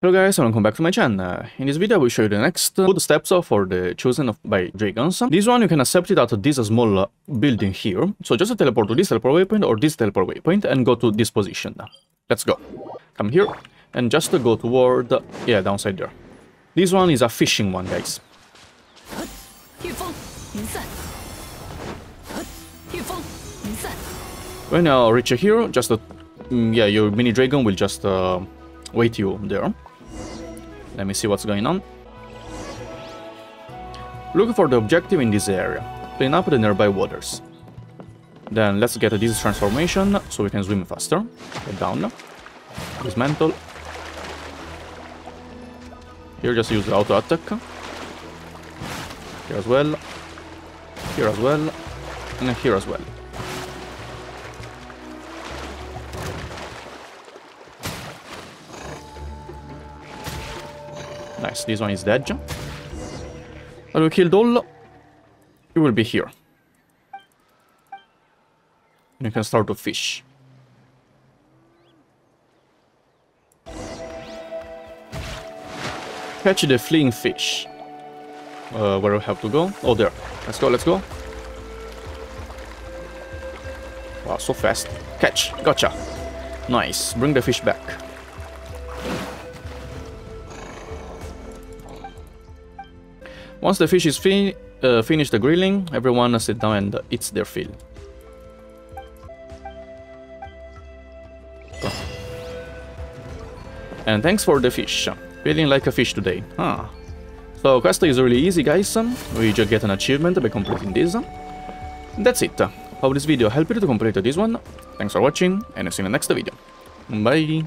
Hello guys and welcome back to my channel. In this video I will show you the next good steps for the chosen of by dragons. This one you can accept it at this small building here. So just teleport to this teleport waypoint or this teleport waypoint and go to this position. Let's go. Come here and just go toward, yeah, downside there. This one is a fishing one, guys. When you reach here, just, uh, yeah, your mini dragon will just uh, wait you there. Let me see what's going on. Look for the objective in this area. Clean up the nearby waters. Then let's get this transformation so we can swim faster. Get down. Dismantle. Here just use the auto attack. Here as well. Here as well. And here as well. Nice, this one is dead. When we killed all, it will be here. And you can start to fish. Catch the fleeing fish. Uh, where do we have to go? Oh, there. Let's go, let's go. Wow, so fast. Catch. Gotcha. Nice. Bring the fish back. Once the fish is fin uh, finished the grilling, everyone sit down and eats their fill. And thanks for the fish. Feeling like a fish today. Huh. So quest is really easy guys. We just get an achievement by completing this. That's it. Hope this video helped you to complete this one. Thanks for watching and I'll see you in the next video. Bye.